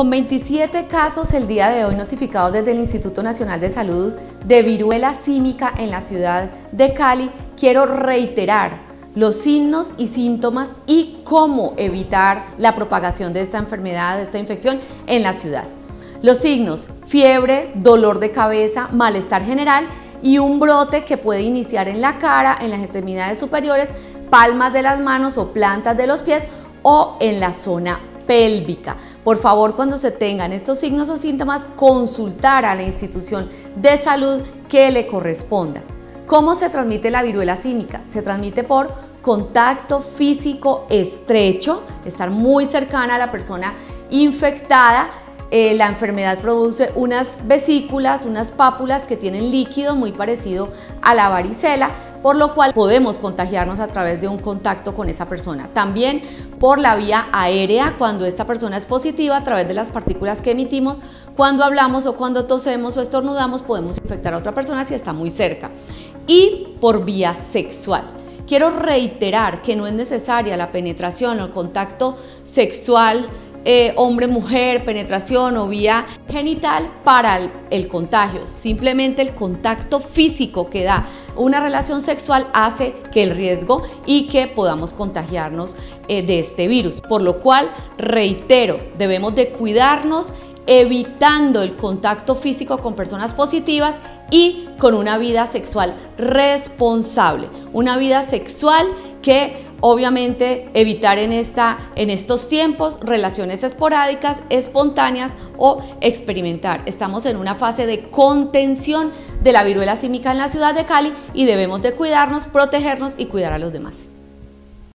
Con 27 casos el día de hoy notificados desde el Instituto Nacional de Salud de viruela símica en la ciudad de Cali, quiero reiterar los signos y síntomas y cómo evitar la propagación de esta enfermedad, de esta infección en la ciudad. Los signos, fiebre, dolor de cabeza, malestar general y un brote que puede iniciar en la cara, en las extremidades superiores, palmas de las manos o plantas de los pies o en la zona pélvica. Por favor, cuando se tengan estos signos o síntomas, consultar a la institución de salud que le corresponda. ¿Cómo se transmite la viruela símica? Se transmite por contacto físico estrecho, estar muy cercana a la persona infectada eh, la enfermedad produce unas vesículas, unas pápulas que tienen líquido muy parecido a la varicela, por lo cual podemos contagiarnos a través de un contacto con esa persona. También por la vía aérea, cuando esta persona es positiva, a través de las partículas que emitimos, cuando hablamos o cuando tosemos o estornudamos, podemos infectar a otra persona si está muy cerca. Y por vía sexual. Quiero reiterar que no es necesaria la penetración o el contacto sexual eh, hombre-mujer, penetración o vía genital para el, contagio. Simplemente el contacto físico que da una relación sexual hace que el riesgo y que podamos contagiarnos eh, de este virus. Por lo cual, reitero, debemos de cuidarnos evitando el contacto físico con personas positivas y con una vida sexual responsable. Una vida sexual que obviamente evitar en, esta, en estos tiempos relaciones esporádicas, espontáneas o experimentar. Estamos en una fase de contención de la viruela símica en la ciudad de Cali y debemos de cuidarnos, protegernos y cuidar a los demás.